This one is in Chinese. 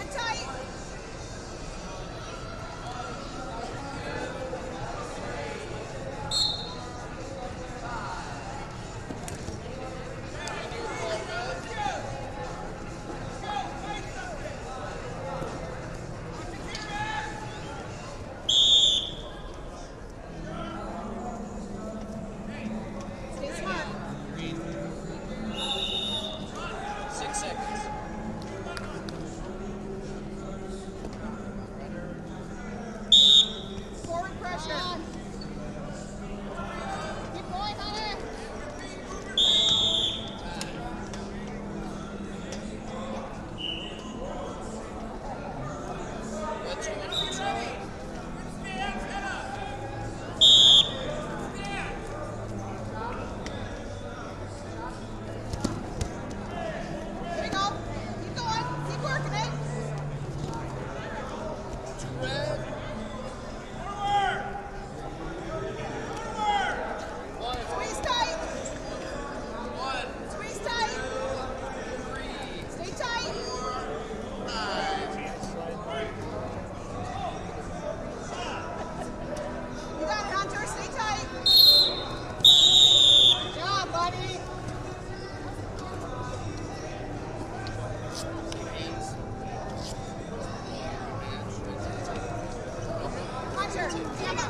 Attack! Yes, sir. Puncher.